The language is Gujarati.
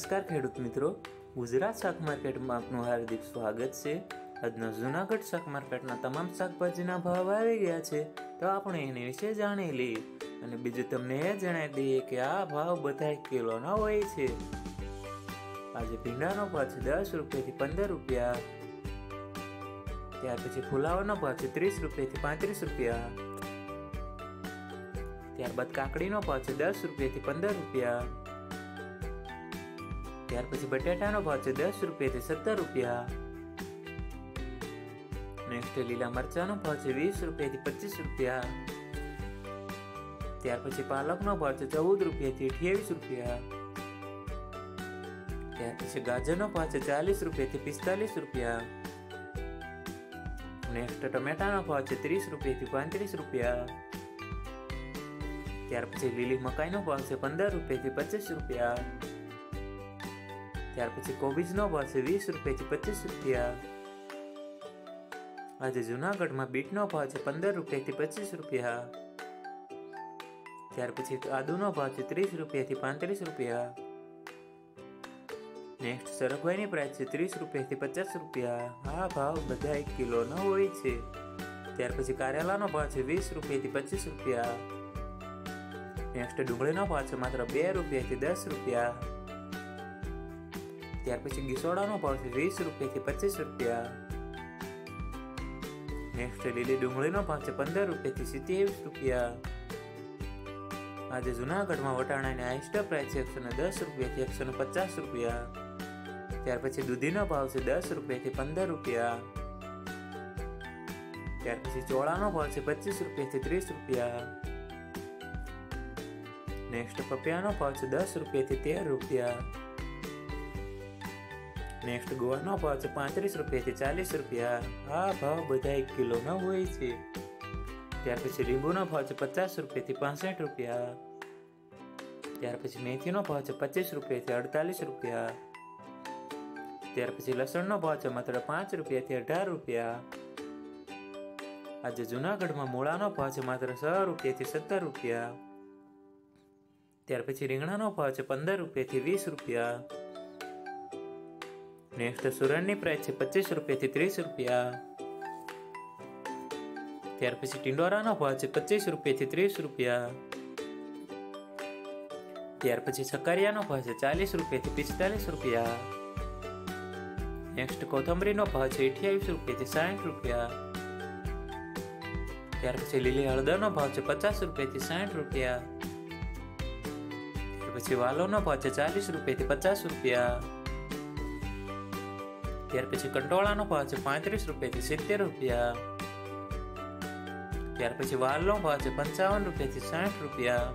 નમસ્કાર ખેડૂત મિત્રો. ગુજરાત શાક માર્કેટમાં આપનું હાર્દિક સ્વાગત છે. આજના જૂનાગઢ શાક માર્કેટના તમામ શાકભાજીના ભાવ આવી ગયા છે. તો આપણે એને વિશે જાણી લઈએ અને બીજું તમને એ જણાવી દઈએ કે આ ભાવ બધા કિલોના હોય છે. આજે ભીંડાનો ભાવ છે દસ રૂપિયાથી પંદર રૂપિયા. ત્યાર પછી ફુલાવાનો ભાવ છે ત્રીસ રૂપિયાથી પાંત્રીસ રૂપિયા. ત્યારબાદ કાકડીનો ભાવ છે દસ રૂપિયાથી પંદર રૂપિયા. ત્યાર પછી બટાટાનો ભાવ છે દસ રૂપિયાથી સત્તર રૂપિયા. નેક્સ્ટ લીલા મરચાનો ભાવ છે વીસ રૂપિયાથી પચીસ રૂપિયા. ત્યાર પછી પાલકનો ભાવ છે ચૌદ રૂપિયાથી અઠ્યાવીસ રૂપિયા. ત્યાર પછી ગાજરનો ભાવ છે ચાલીસ રૂપિયાથી પિસ્તાલીસ રૂપિયા. નેક્સ્ટ ટમેટાનો ભાવ છે ત્રીસ રૂપિયાથી પાંત્રીસ રૂપિયા. ત્યાર પછી લીલી મકાઈનો ભાવ છે પંદર રૂપિયાથી પચીસ રૂપિયા. ત્યાર પછી કોબીજનો ભાવ છે વીસ રૂપિયાથી પચીસ રૂપિયા. આજે જુનાગઢમાં બીટનો ભાવ છે પંદર રૂપિયાથી પચીસ રૂપિયા. ત્યાર પછી આદુનો ભાવ છે ત્રીસ રૂપિયાથી પાંત્રીસ રૂપિયા. નેક્સ્ટ સરગવાની પ્રાઇસ છે ત્રીસ રૂપિયાથી પચાસ રૂપિયા. આ ભાવ બધા એક કિલોનો હોય છે. ત્યાર પછી કારેલાનો ભાવ છે વીસ રૂપિયાથી પચીસ રૂપિયા. નેક્સ્ટ ડુંગળીનો ભાવ છે માત્ર બે રૂપિયાથી દસ રૂપિયા. ત્યાર પછી ગીસોડાનો ભાવ વીસ રૂપિયાથી પચીસ રૂપિયા. નેક્સ્ટ લીલી ડુંગળીનો ભાવ છે પંદર રૂપિયાથી સિત્યાવીસ રૂપિયા. આજે જુનાગઢમાં વટાણાની હાઈસ્ટ પ્રાઇસ એકસો ને દસ રૂપિયાથી એકસો ને પચાસ રૂપિયા. ત્યાર પછી દૂધીનો ભાવ છે દસ રૂપિયાથી પંદર રૂપિયા. ત્યાર પછી ચોળાનો ભાવ છે પચીસ રૂપિયાથી ત્રીસ રૂપિયા. નેક્સ્ટ પપિયાનો ભાવ છે દસ રૂપિયાથી તેર રૂપિયા. નેક્સ્ટ ગોવાનો ભાવ છે પાંત્રીસ રૂપિયાથી ચાલીસ રૂપિયા આ ભાવ બધા એક કિલોના હોય છે ત્યાર પછી લીંબુનો ભાવ છે પચાસ રૂપિયાથી પાસઠ રૂપિયા ત્યાર પછી મેથીનો ભાવ છે પચીસ રૂપિયાથી અડતાલીસ રૂપિયા ત્યાર પછી લસણનો ભાવ છે માત્ર પાંચ રૂપિયાથી અઢાર રૂપિયા આજે જુનાગઢમાં મૂળાનો ભાવ છે માત્ર છ રૂપિયાથી સત્તર રૂપિયા ત્યાર પછી રીંગણાનો ભાવ છે પંદર રૂપિયાથી વીસ રૂપિયા નેક્સ્ટ સુરણની પ્રાઇસ છે પચીસ રૂપિયાથી ત્રીસ રૂપિયા. ત્યાર પછી ટિંડોરાનો ભાવ છે પચીસ રૂપિયાથી ત્રીસ રૂપિયા. ત્યાર પછી સકારિયાનો ભાવ છે ચાલીસ રૂપિયાથી પિસ્તાલીસ રૂપિયા. નેક્સ્ટ કોથમરીનો ભાવ છે અઠ્યાવીસ રૂપિયાથી સાઠ રૂપિયા. ત્યાર પછી લીલી હળદરનો ભાવ છે પચાસ રૂપિયાથી સાઠ રૂપિયા. ત્યાર પછી વાલોનો ભાવ છે ચાલીસ રૂપિયાથી પચાસ રૂપિયા. ત્યાર પછી કંટોળાનો ભાવ છે પાંત્રીસ રૂપિયાથી સિત્તેર રૂપિયા. ત્યાર પછી વાલનો ભાવ છે પંચાવન રૂપિયાથી સાઠ રૂપિયા.